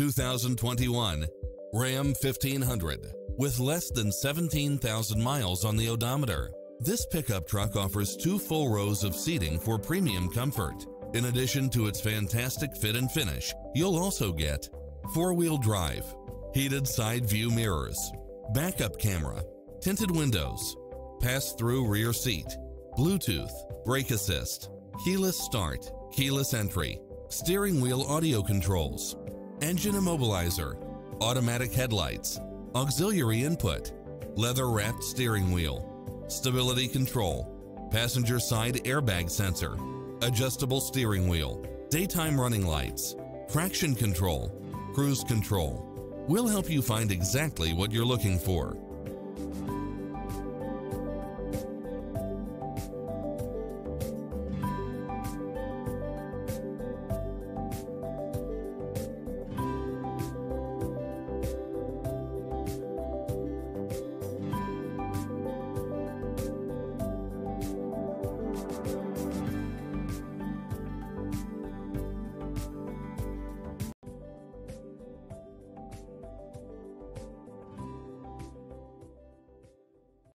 2021 Ram 1500 with less than 17,000 miles on the odometer. This pickup truck offers two full rows of seating for premium comfort. In addition to its fantastic fit and finish, you'll also get four-wheel drive, heated side view mirrors, backup camera, tinted windows, pass-through rear seat, Bluetooth, brake assist, keyless start, keyless entry, steering wheel audio controls, engine immobilizer, automatic headlights, auxiliary input, leather-wrapped steering wheel, stability control, passenger side airbag sensor, adjustable steering wheel, daytime running lights, traction control, cruise control. We'll help you find exactly what you're looking for.